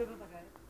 ってるんだかい